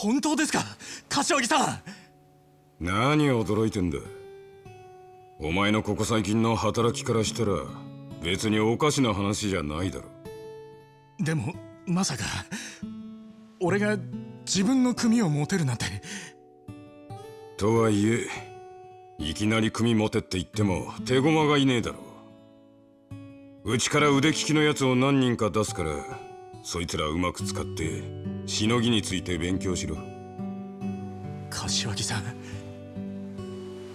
本当ですか？柏木さん。何驚いてんだ。お前のここ最近の働きからしたら別におかしな話じゃないだろ。でもまさか俺が自分の組を持てるなんて。とはいえいきなり組持てって言っても手駒がいねえだろ。うちから腕利きのやつを何人か出すからそいつらうまく使ってしのぎについて勉強しろ。柏木さん。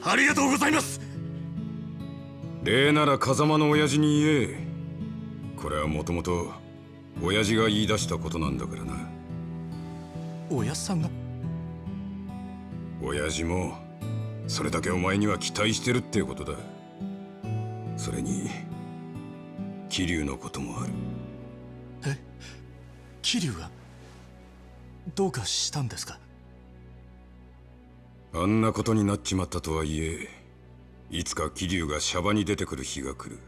ありがとうございます。礼なら風間の親父に言え。これはもともと親父が言い出したことなんだからな。親さんが？親父もそれだけお前には期待してるってことだ。それに桐生のこともある。え桐生がどうかしたんですか？あんなことになっちまったとはいえいつか桐生がシャバに出てくる日が来る。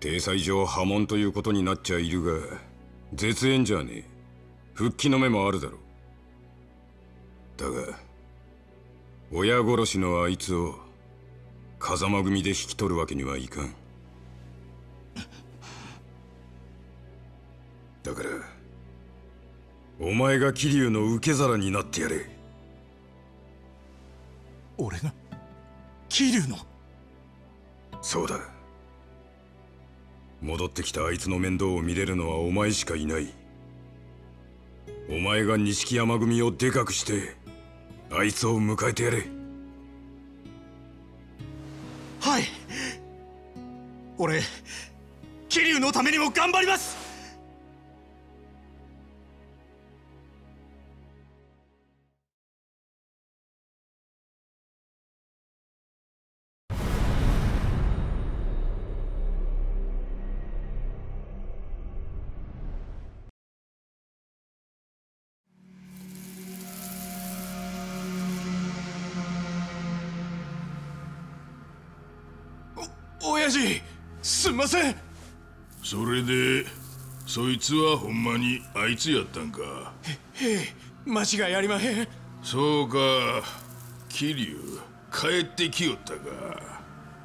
体裁上破門ということになっちゃいるが絶縁じゃねえ。復帰の目もあるだろう。だが親殺しのあいつを風間組で引き取るわけにはいかん。だからお前が桐生の受け皿になってやれ。俺が桐生の？そうだ。戻ってきたあいつの面倒を見れるのはお前しかいない。お前が錦山組をでかくしてあいつを迎えてやれ。はい。俺桐生のためにも頑張りますません。それでそいつはほんまにあいつやったんか？へえ間違いありまへん。そうか。桐生帰ってきよったか。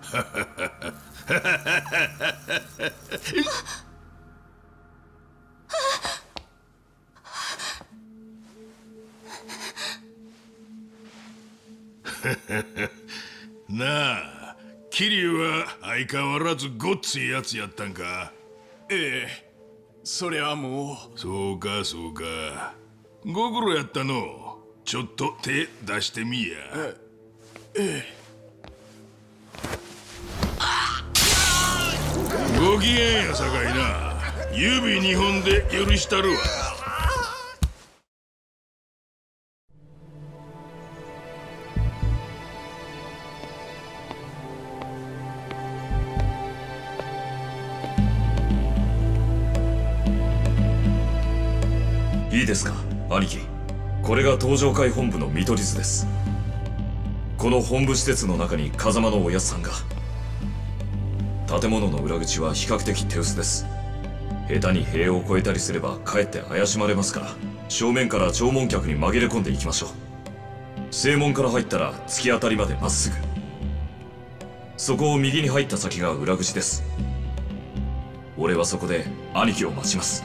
なあ桐生は相変わらずごっついやつやったんか。ええそれはもう。そうかそうか。ご苦労やったの。ちょっと手出してみや。ええご機嫌やさかいな。指二本で許したるわですか？兄貴これが東上会本部の見取り図です。この本部施設の中に風間のおやつさんが。建物の裏口は比較的手薄です。下手に塀を越えたりすればかえって怪しまれますから正面から弔問客に紛れ込んでいきましょう。正門から入ったら突き当たりまでまっすぐ。そこを右に入った先が裏口です。俺はそこで兄貴を待ちます。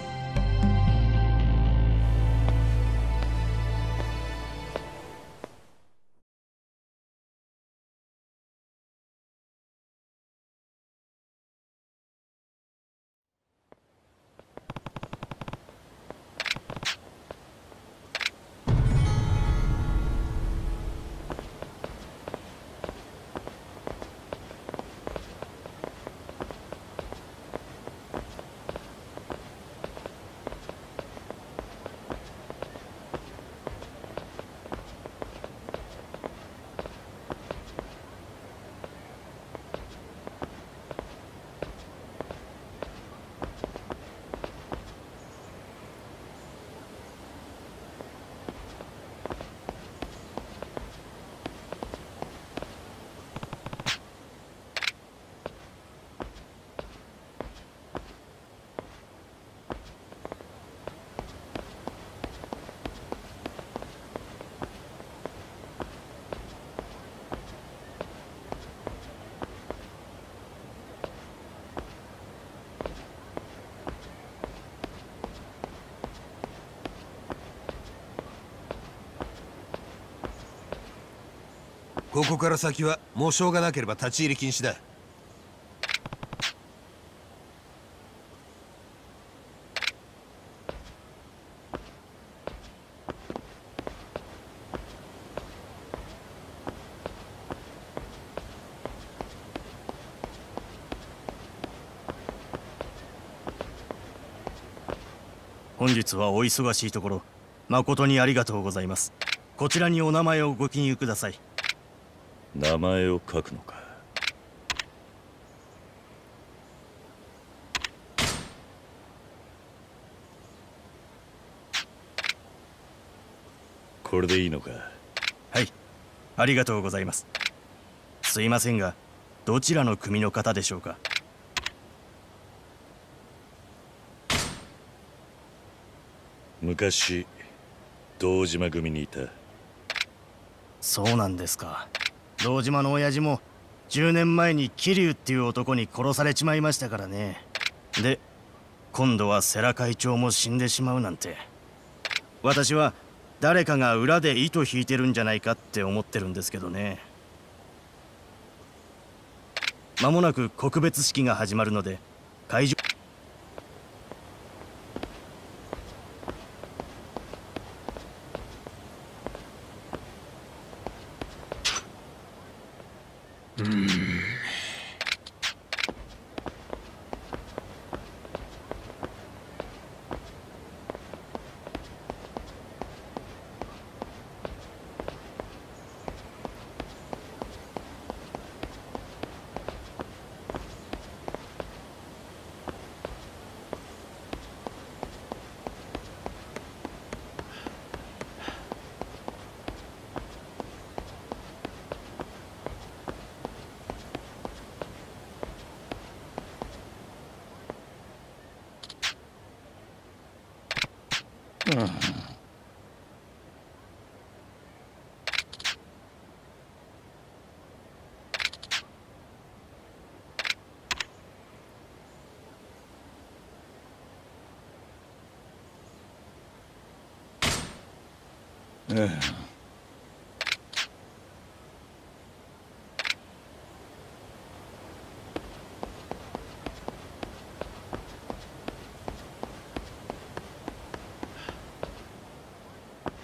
ここから先はもうしょうがなければ立ち入り禁止だ。本日はお忙しいところ誠にありがとうございます。こちらにお名前をご記入ください。名前を書くのか？これでいいのか？はい。ありがとうございます。すいませんがどちらの組の方でしょうか？昔堂島組にいた。そうなんですか堂島の親父も10年前に桐生っていう男に殺されちまいましたからね。で今度は世良会長も死んでしまうなんて。私は誰かが裏で糸引いてるんじゃないかって思ってるんですけどね。間もなく告別式が始まるので会場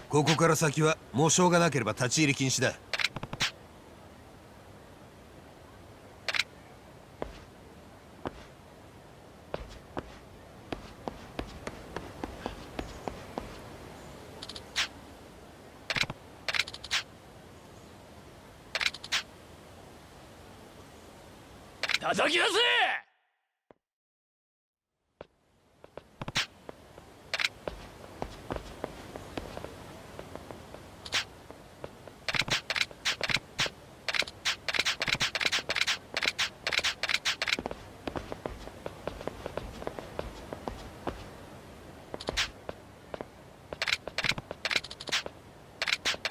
ここから先はもうしょうがなければ立ち入り禁止だ。叩き出せ！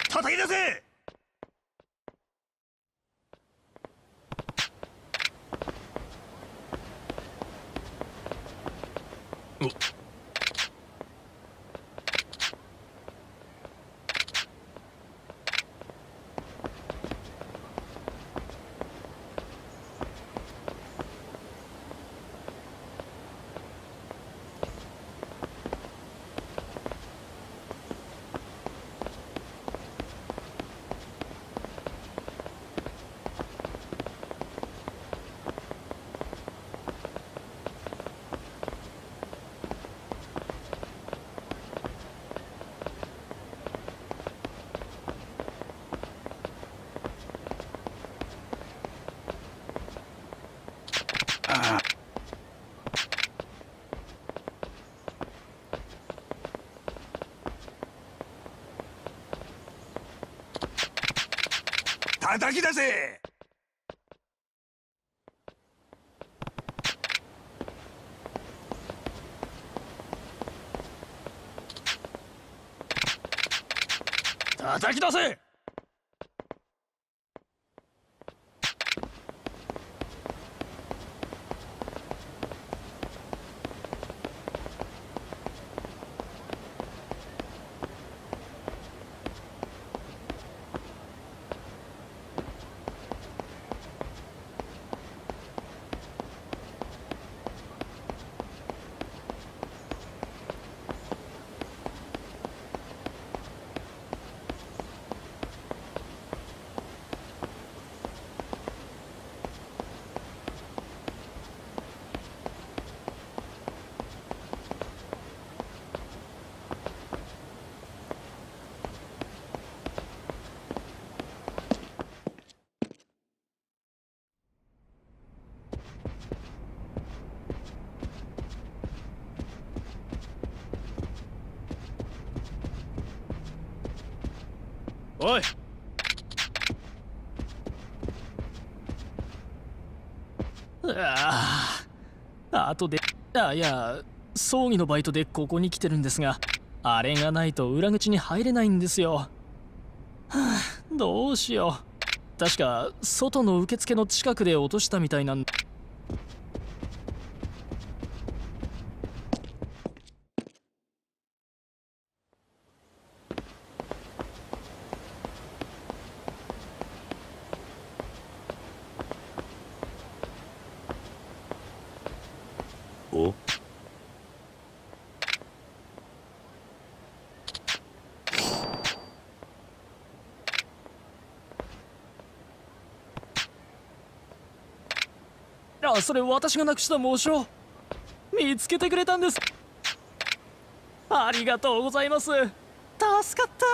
叩き出せ！叩き出せ！叩き出せおいあああとであいや葬儀のバイトでここに来てるんですがあれがないと裏口に入れないんですよ。はあどうしよう。確か外の受付の近くで落としたみたいなんだ。あそれ私がなくした紋章見つけてくれたんです。ありがとうございます。助かった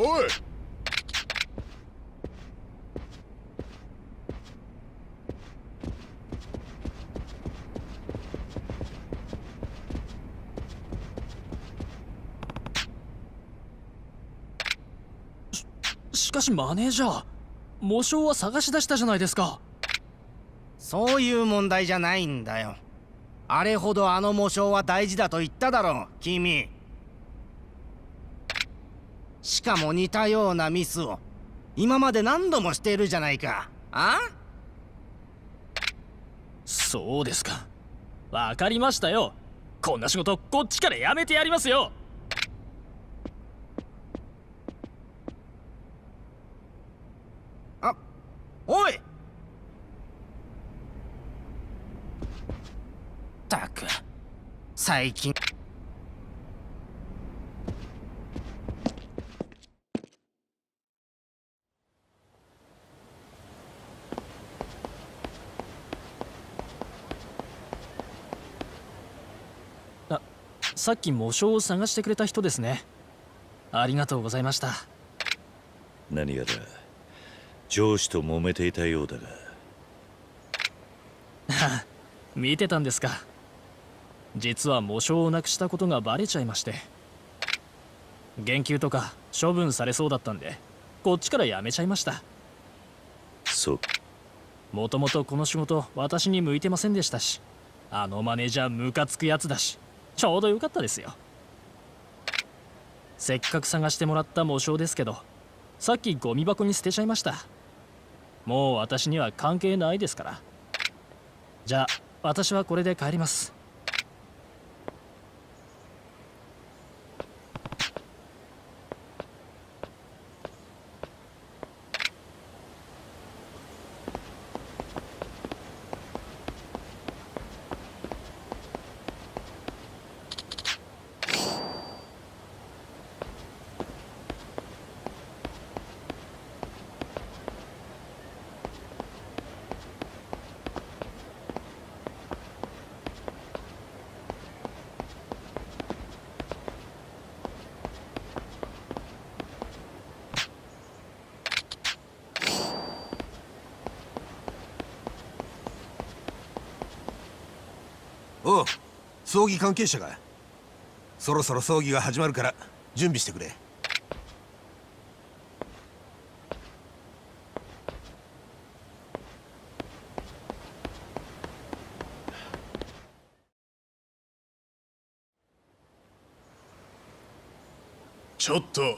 おいしかしマネージャー模章は探し出したじゃないですか。そういう問題じゃないんだよ。あれほどあの模章は大事だと言っただろう君。しかも似たようなミスを今まで何度もしているじゃないか。あ？そうですか。わかりましたよ。こんな仕事こっちからやめてやりますよあおいったく最近。さっき模章を探してくれた人ですね。ありがとうございました。何やら上司と揉めていたようだが。見てたんですか実は模章をなくしたことがバレちゃいまして。言及とか処分されそうだったんでこっちからやめちゃいました。そうもともとこの仕事私に向いてませんでしたしあのマネージャームカつくやつだしちょうどよかったですよ。せっかく探してもらった模章ですけどさっきゴミ箱に捨てちゃいました。もう私には関係ないですから。じゃあ私はこれで帰りますおう葬儀関係者がそろそろ葬儀が始まるから準備してくれ。ちょっと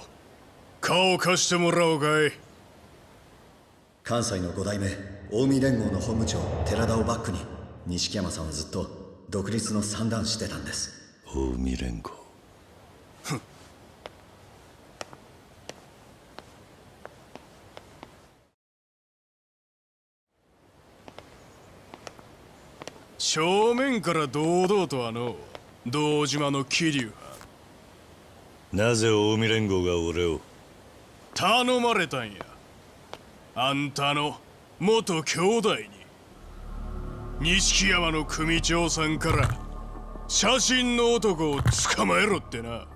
顔を貸してもらおうかい。関西の五代目近江連合の本部長寺田をバックに錦山さんはずっと独立の算段してたんです。近江連合正面から堂々とあの堂島の桐生なぜ近江連合が俺を？頼まれたんや。あんたの元兄弟に錦山の組長さんから写真の男を捕まえろってな。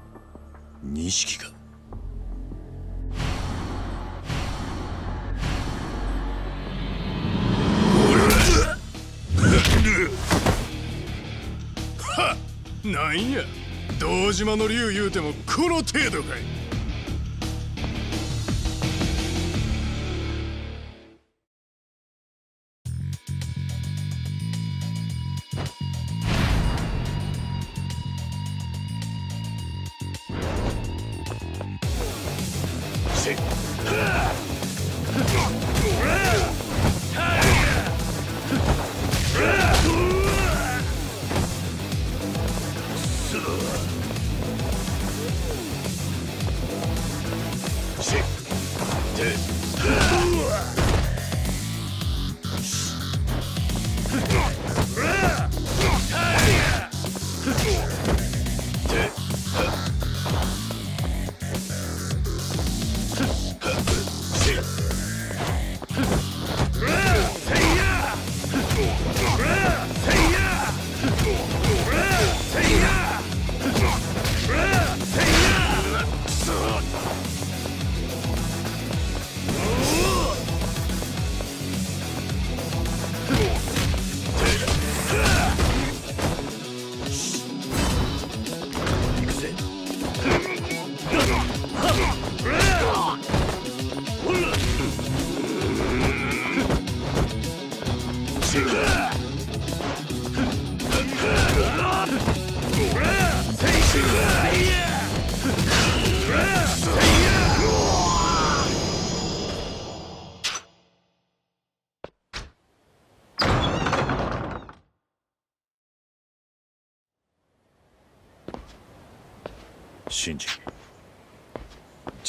錦が はっなんや。堂島の竜言うてもこの程度かい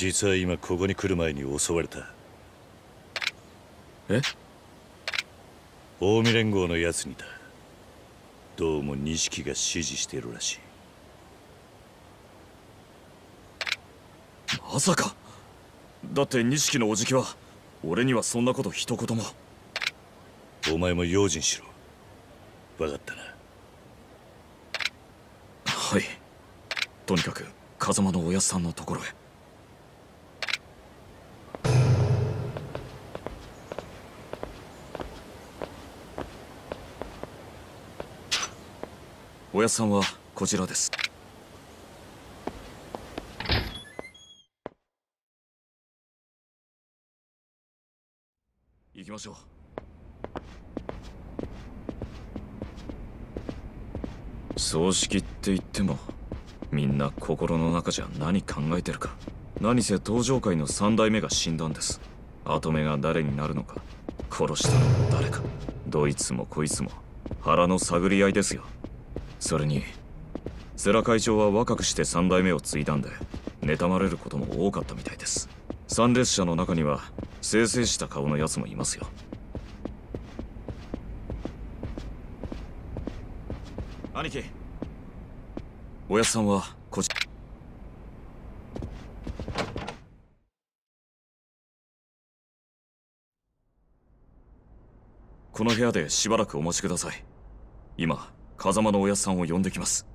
実は今ここに来る前に襲われた。え？近江連合のやつにだ。どうも錦が指示しているらしい。まさか。だって錦のおじきは俺にはそんなこと一言も。お前も用心しろ。分かったな？はい。とにかく風間のおやっさんのところへおやさんはこちらです。行きましょう。葬式って言ってもみんな心の中じゃ何考えてるか。何せ登場界の三代目が死んだんです。跡目が誰になるのか。殺したのも誰か。どいつもこいつも腹の探り合いですよ。それに世良会長は若くして三代目を継いだんで妬まれることも多かったみたいです。参列者の中には清々した顔のやつもいますよ。兄貴おやさんはこちこの部屋でしばらくお待ちください。今風間のおやっさんを呼んできます。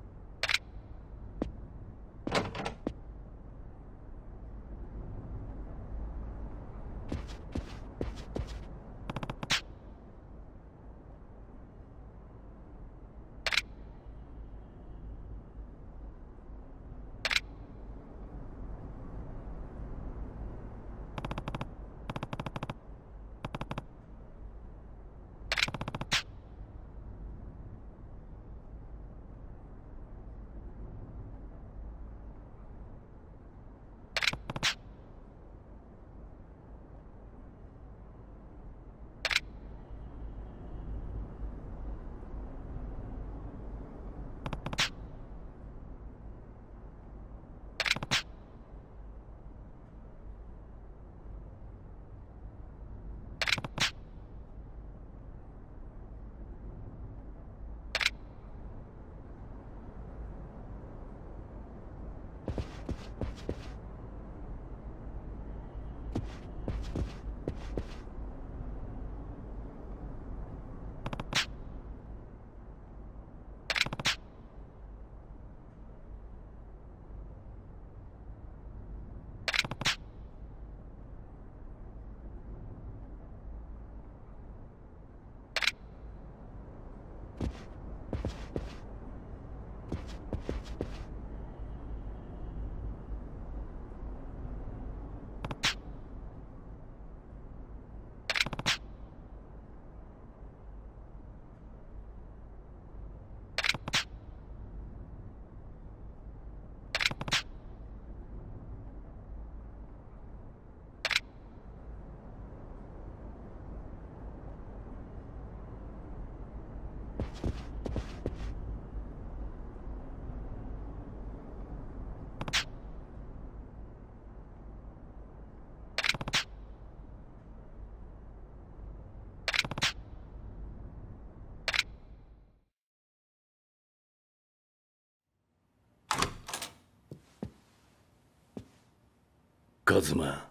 カズマ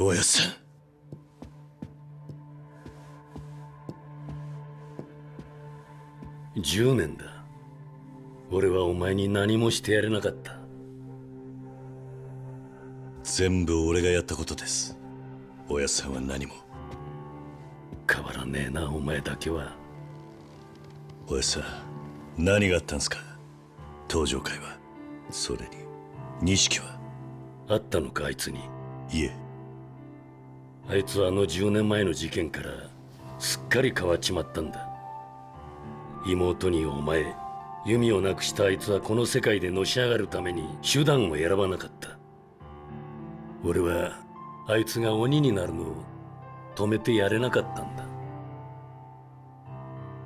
おやっさん10年だ。俺はお前に何もしてやれなかった。全部俺がやったことです。おやさんは何も。変わらねえなお前だけは。おやさん何があったんすか？登場会は。それに錦は？あったのかあいつに。いえ。あいつはあの10年前の事件からすっかり変わっちまったんだ。妹にお前弓をなくしたあいつはこの世界でのし上がるために手段を選ばなかった。俺はあいつが鬼になるのを止めてやれなかったんだ。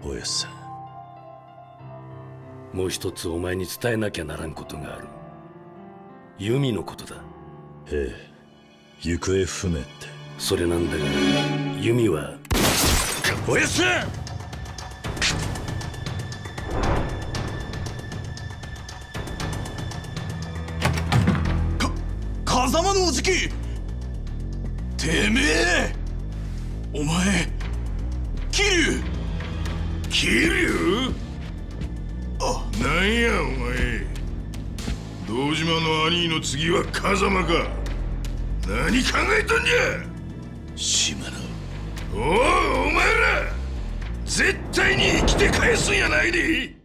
おやっさん。もう一つお前に伝えなきゃならんことがある弓のことだ。ええ。行方不明って。それなんだが弓はおやっさん風間のおじき！てめえ！お前桐生！桐生？あなんやお前堂島の兄の次は風間か。何考えとんじゃ。島のおおお前ら。絶対に生きて返すんやないで。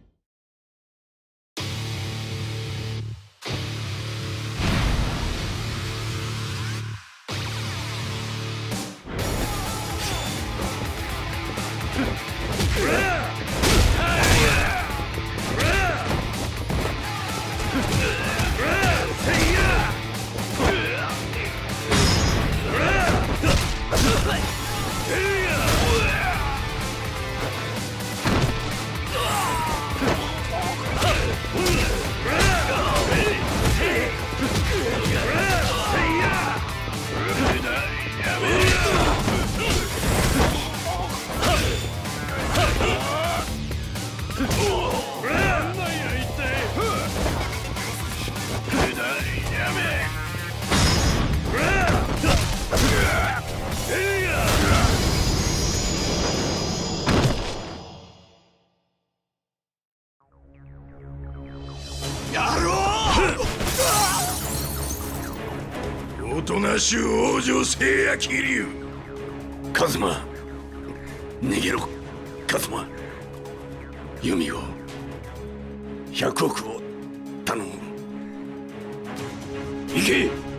しゅう往生せいや桐生カズマ逃げろ。カズマ弓を100億を頼む。行け!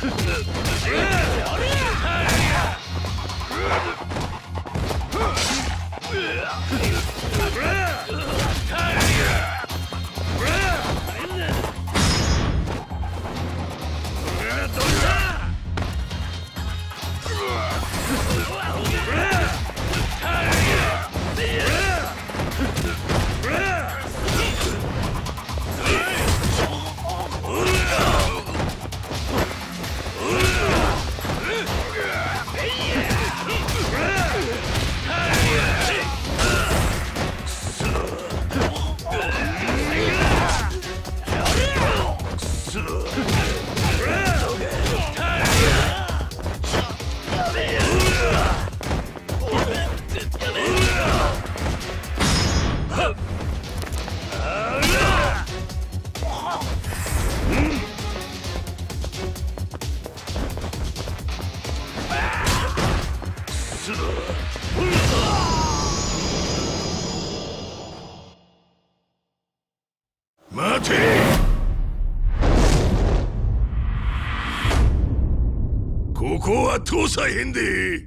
Hey! こは通さへんで。